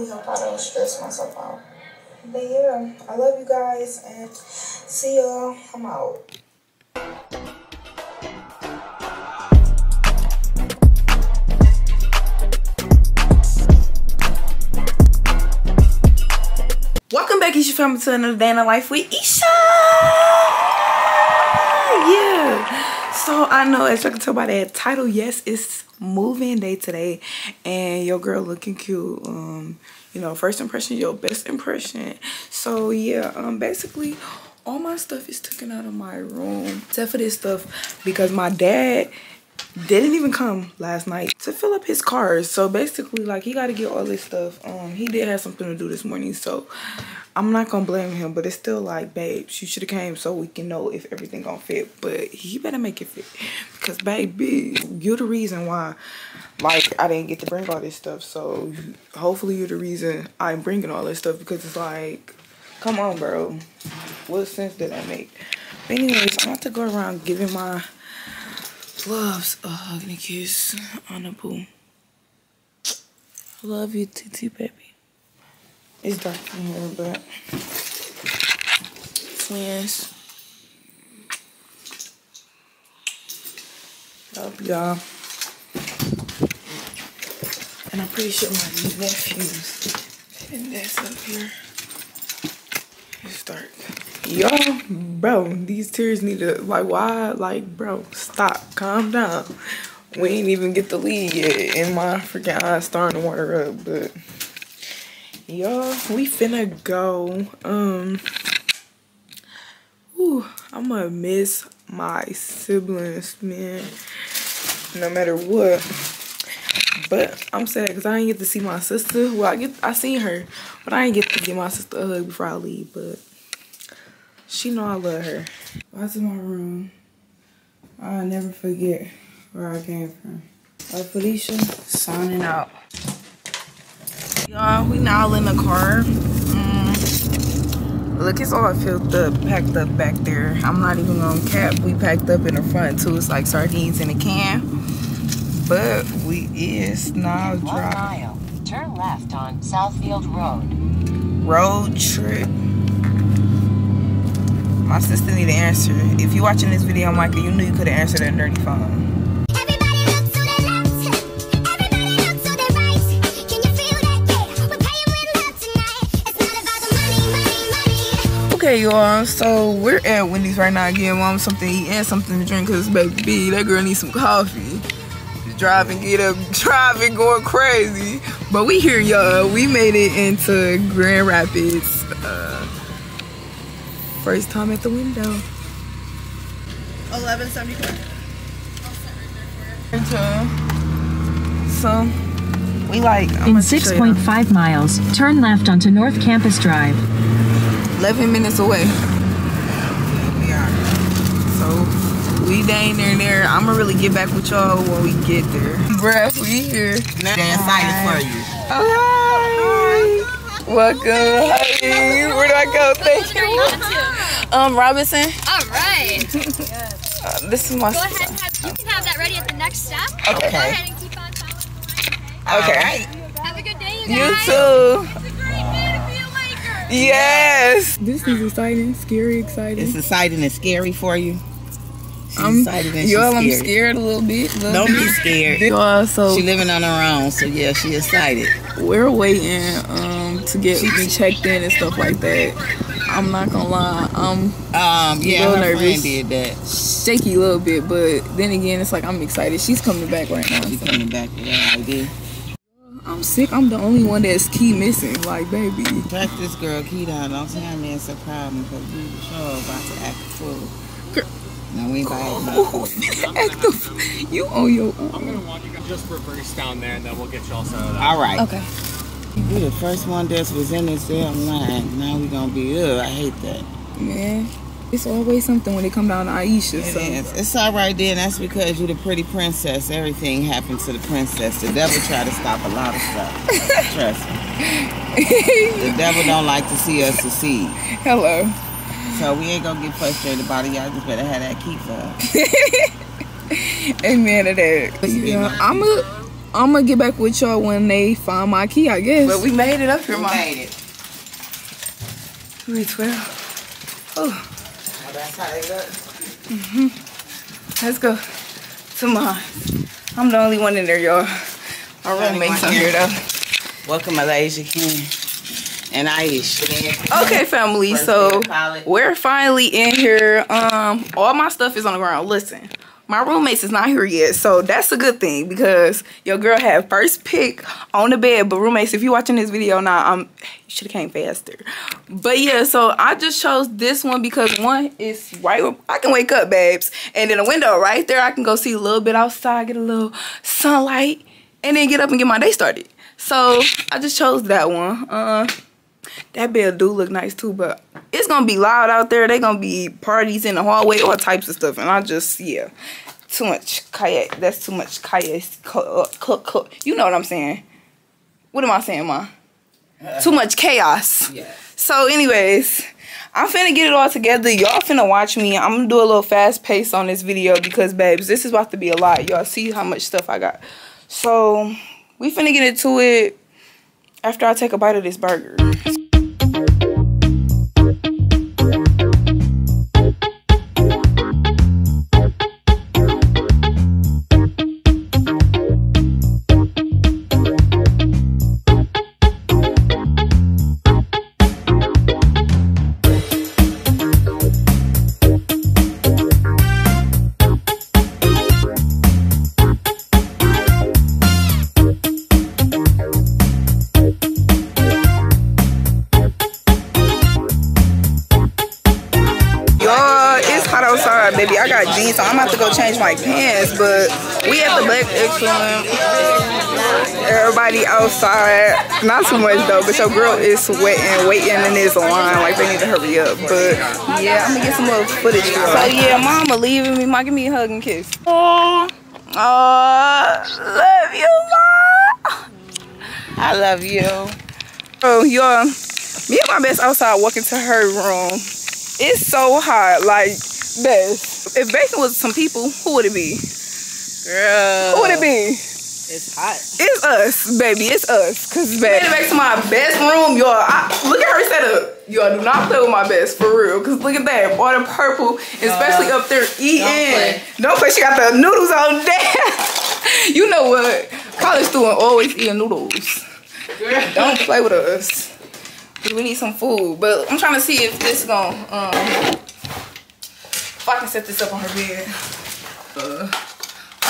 really hope I don't stress myself out. But yeah, I love you guys and see y'all. I'm out. Welcome back, Esha family, to another day in the life with Esha. Yeah. So I know, as you can tell by that title, yes, it's moving day today, and your girl looking cute. Um, you know, first impression, your best impression. So yeah, um, basically, all my stuff is taken out of my room, except for this stuff, because my dad didn't even come last night to fill up his cars. So basically like he got to get all this stuff. Um he did have something to do this morning so i'm not gonna blame him but it's still like babes you should have came so we can know if everything gonna fit but he better make it fit. Because baby you're the reason why like i didn't get to bring all this stuff. So hopefully you're the reason i'm bringing all this stuff because it's like come on bro. What sense did that make? Anyways i'm about to go around giving my loves a hug and a kiss on the pool. Love you, TT baby. It's dark in here, but twins. Love y'all. And I'm pretty sure my nephews and that's up here. It's dark. Y'all, bro, these tears need to, like, why? Like, bro, stop. Calm down. We ain't even get the lead yet. And my freaking eyes starting to water up. But, y'all, we finna go. Um, whew, I'm gonna miss my siblings, man. No matter what. But I'm sad because I didn't get to see my sister. Well, I get I seen her, but I didn't get to give my sister a hug before I leave. But she know I love her. Back to my room. I'll never forget where I came from. Uh, Felicia, signing out. Y'all, we now in the car. Mm. Look, it's all filled up, packed up back there. I'm not even gonna cap. We packed up in the front too. It's like sardines in a can. But we is now driving. Turn left on Southfield Road. Road trip. My sister need to answer. If you watching this video, Micah, you knew you could have answered that dirty phone. Okay, y'all. So we're at Wendy's right now getting mom something to eat and something to drink because baby B, that girl needs some coffee. Driving, get up, driving, going crazy. But we here, y'all. We made it into Grand Rapids. Uh, first time at the window. 1174. So we like I'm In gonna show y'all. 6.5 miles, turn left onto North Campus Drive. 11 minutes away. We are. So we dang there and there. I'm gonna really get back with y'all when we get there. Bruh, we here. They're excited for you. Oh, hi. Welcome. Hi. Where do I go? Thank you. Um, Robinson. All right. Uh, this is my Go ahead and have, you can have that ready at the next step. Okay. Go ahead and keep on following. Okay. Have a good day, you You too. It's a great day to be a Laker. Yes. This is exciting, scary, exciting. It's exciting and scary for you. She's I'm, excited and she's y'all, I'm scared. scared a little bit. little Don't bit. be scared. Y'all, so She living on her own, so yeah, she excited. we're waiting um to get me checked in and stuff like that. I'm not gonna lie, I'm Um, yeah, Little her nervous. friend did that. shaky a little bit, but then again, it's like I'm excited. She's coming back right now. She's so. coming back with that idea. I'm sick. I'm the only one that's key missing. Like, baby. Track this girl key down. Don't tell me it's a problem because we sure about to act a fool. Girl. No, we ain't about to act Oh, no fool. you on your I'm gonna want you guys just reverse down there, and then we'll get you all set up. All right. Okay. We the first one that was in this damn line. Now we gonna be, ugh, I hate that. Man, it's always something when it come down to Aisha. It So is. It's all right then. That's because you're the pretty princess. Everything happened to the princess. The devil tried to stop a lot of stuff. Trust me. The devil don't like to see us succeed. hello. So we ain't gonna get frustrated about it. Y'all just better have that key for us. Amen to that. Yeah, I'm a I'm gonna get back with y'all when they find my key, I guess. But we made it up here, We made it. We 12. Oh, Well, that's how they look. let's go to mine. I'm the only one in there, y'all. My roommates one are here here. though. Welcome, Malaysia King. And Aisha. Okay, family. So day of college. we're finally in here. Um, all my stuff is on the ground. Listen, my roommates is not here yet, so that's a good thing because your girl had first pick on the bed. But roommates, if you're watching this video now, um, you should have came faster. But yeah, so I just chose this one because one is right. I can wake up, babes, and then a window right there. I can go see a little bit outside, get a little sunlight, and then get up and get my day started. So I just chose that one. Uh, that bed do look nice too, but it's gonna be loud out there. They gonna be parties in the hallway, all types of stuff, and I just yeah, too much kayak. That's too much kayak. uh, You know what I'm saying? What am I saying, ma? Too much chaos. Yeah. So, anyways, I'm finna get it all together. Y'all finna watch me. I'm gonna do a little fast pace on this video because, babes, this is about to be a lot. Y'all see how much stuff I got. So, we finna get into it after I take a bite of this burger. We at the Black Excellent. Everybody outside. Not too much though, but your girl is sweating, waiting in this line. Like they need to hurry up. But yeah, I'm gonna get some more footage. So yeah, mama leaving me. Mom, give me a hug and kiss. Oh, oh love you, mom. I love you. Oh, y'all, me and my best outside walking to her room. It's so hot, like best. If Bacon was some people, who would it be? Girl. Who would it be? It's hot. It's us, baby. It's us. Cause baby. Made it back to my best room, y'all. I, look at her setup. Y'all do not play with my best for real. Cause look at that, all the purple, especially up there eating. play. Don't play. She got the noodles on there. you know what? College student always eating noodles. Don't play with us. We need some food, but I'm trying to see if this gon' um if I can set this up on her bed. Uh,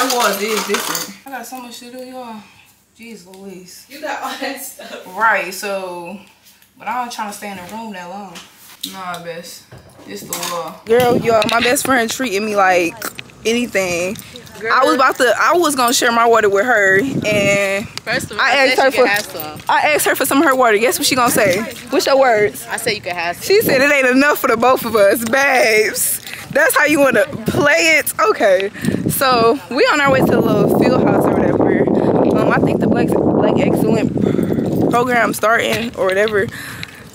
her walls is different. I got so much to do, y'all. Jeez Louise. You got all that stuff. Right, so but I'm not trying to stay in the room that long. Nah, best. It's the wall. Girl, y'all, my best friend treated me like anything. Girl. I was about to I was gonna share my water with her and First of all, I I, asked her for- some. I asked her for some of her water. Guess what she gonna say? What's your words? I said you could have some. She said it ain't enough for the both of us, babes. That's how you wanna play it? Okay. So we on our way to the little field house or whatever. Um, I think the Black Black Excellent program starting or whatever.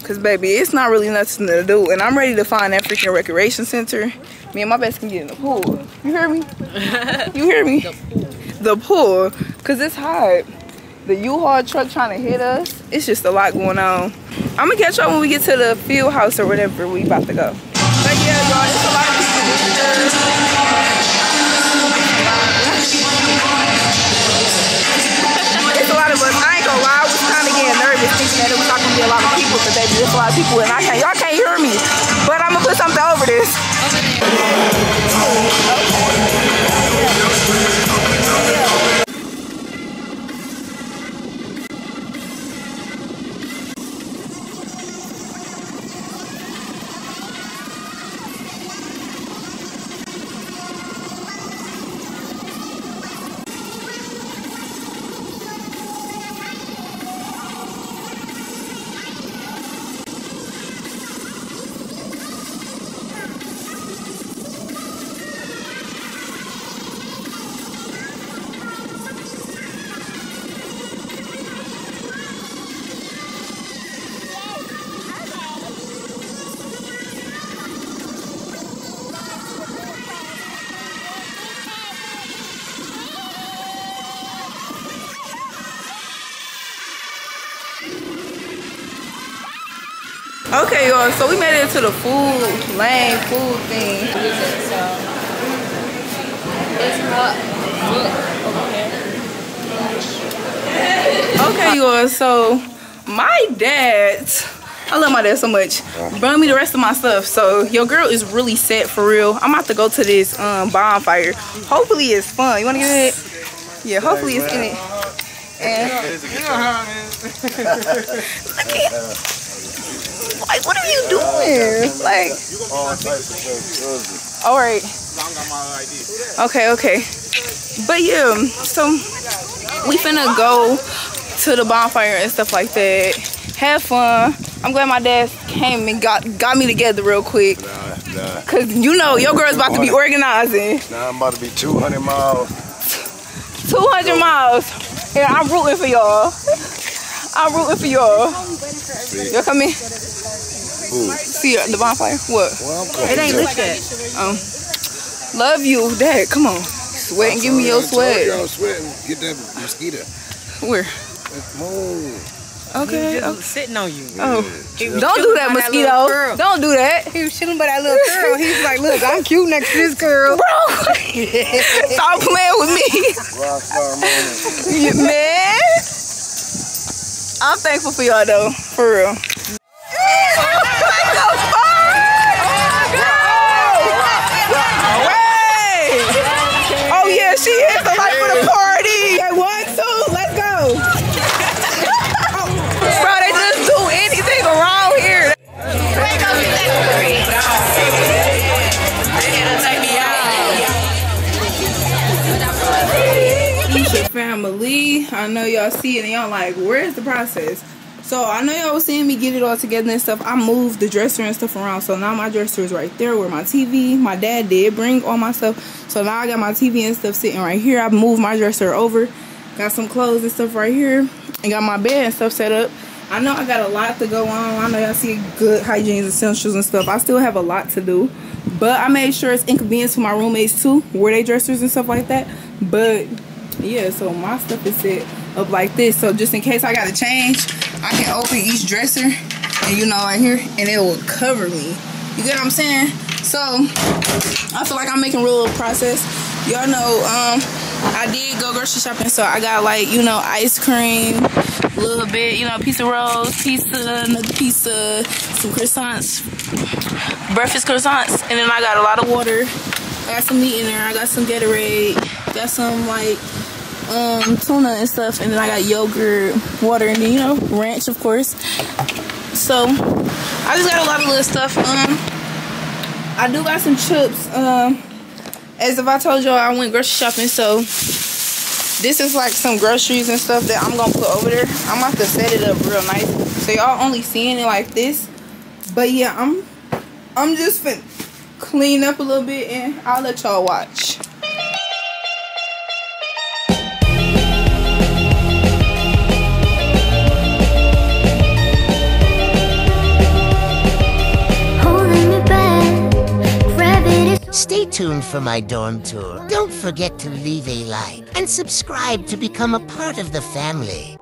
Cause baby, it's not really nothing to do. And I'm ready to find that freaking recreation center. Me and my best can get in the pool. You hear me? You hear me? The pool. Cause it's hot. The U-Haul truck trying to hit us. It's just a lot going on. I'm gonna catch y'all when we get to the field house or whatever we about to go. People and I can't, y'all can't hear me. But I'm gonna put something over this. Okay, y'all. So we made it to the food lane, food thing. Okay, y'all. So my dad, I love my dad so much. Brought me the rest of my stuff. So your girl is really set for real. I'm about to go to this um bonfire. Hopefully it's fun. You wanna get it? Yeah, hopefully it's in it. And look at like what are you doing? Like all right. Okay, okay. But yeah, so we finna go to the bonfire and stuff like that. Have fun. I'm glad my dad came and got got me together real quick. Nah, Cause you know your girl's about to be organizing. nah, I'm about to be 200 miles. 200 miles. Yeah, I'm rooting for y'all. I'm rooting for y'all. Y'all come in. Who? See the bonfire. What? Well, I'm. It ain't lit yet. Um, love you, Dad. Come on, sweat and give me your I sweat. y'all sweating. Get that mosquito. Where? Move. Okay. Just sitting on you. Oh, He don't do that, mosquito. little girl. Don't do that, He was chilling by that little girl. He's like, look, I'm cute next to this girl. bro. Stop playing with me, Rockstar moment. Man. I'm thankful for y'all though, for real. I know y'all see it and y'all like, where's the process? So I know y'all was seeing me get it all together and stuff. I moved the dresser and stuff around. So now my dresser is right there where my TV. My dad did bring all my stuff. So now I got my TV and stuff sitting right here. I moved my dresser over. Got some clothes and stuff right here. And got my bed and stuff set up. I know I got a lot to go on. I know y'all see good hygiene essentials and stuff. I still have a lot to do. But I made sure it's inconvenient for my roommates too. Wear they dressers and stuff like that. But yeah, so my stuff is set up like this. So just in case I gotta change, I can open each dresser and you know right here and it will cover me. You get what I'm saying? So I feel like I'm making real process Y'all know, um, I did go grocery shopping, so I got like, you know, ice cream, a little bit, you know, piece of rolls, pizza, another pizza, some croissants, breakfast croissants, and then I got a lot of water. I got some meat in there. I got some Gatorade. Got some like um tuna and stuff, and then I got yogurt, water, and then you know ranch, of course. So I just got a lot of little stuff. Um, I do got some chips. Um, as if I told y'all, I went grocery shopping, so this is like some groceries and stuff that I'm gonna put over there. I'm about to set it up real nice, so y'all only seeing it like this. But yeah, I'm I'm just finna clean up a little bit, and I'll let y'all watch. Stay tuned for my dorm tour. Don't forget to leave a like and subscribe to become a part of the family.